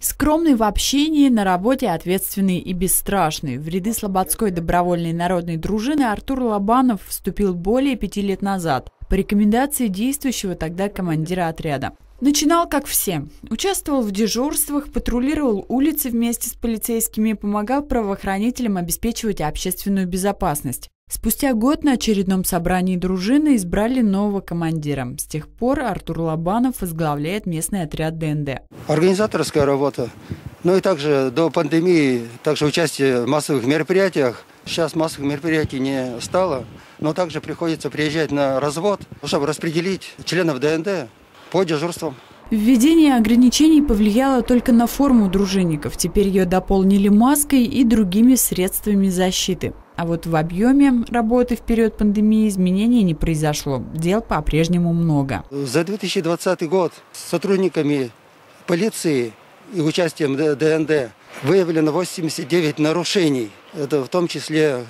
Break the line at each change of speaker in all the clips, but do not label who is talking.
Скромный в общении, на работе ответственный и бесстрашный. В ряды Слободской добровольной народной дружины Артур Лобанов вступил более пяти лет назад по рекомендации действующего тогда командира отряда. Начинал как все. Участвовал в дежурствах, патрулировал улицы вместе с полицейскими, помогал правоохранителям обеспечивать общественную безопасность. Спустя год на очередном собрании дружины избрали нового командира. С тех пор Артур Лобанов возглавляет местный отряд ДНД.
Организаторская работа. Ну и также до пандемии, также участие в массовых мероприятиях. Сейчас массовых мероприятий не стало, но также приходится приезжать на развод, чтобы распределить членов ДНД по дежурствам.
Введение ограничений повлияло только на форму дружинников. Теперь ее дополнили маской и другими средствами защиты. А вот в объеме работы в период пандемии изменений не произошло. Дел по-прежнему много.
За 2020 год сотрудниками полиции и участием ДНД выявлено 89 нарушений. Это в том числе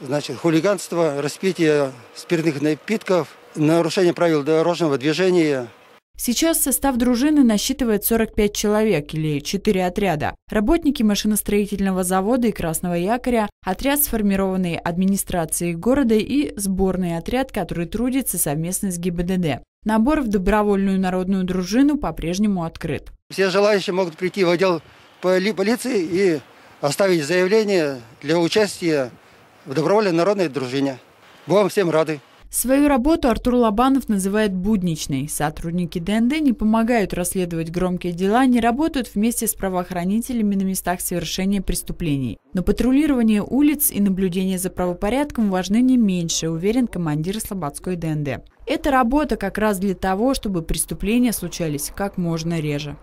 значит, хулиганство, распитие спиртных напитков, нарушение правил дорожного движения,
Сейчас состав дружины насчитывает 45 человек или 4 отряда. Работники машиностроительного завода и Красного якоря, отряд, сформированный администрацией города и сборный отряд, который трудится совместно с ГИБДД. Набор в добровольную народную дружину по-прежнему открыт.
Все желающие могут прийти в отдел полиции и оставить заявление для участия в добровольной народной дружине. Будем всем рады.
Свою работу Артур Лобанов называет будничной. Сотрудники ДНД не помогают расследовать громкие дела, не работают вместе с правоохранителями на местах совершения преступлений. Но патрулирование улиц и наблюдение за правопорядком важны не меньше, уверен командир Слободской ДНД. Это работа как раз для того, чтобы преступления случались как можно реже.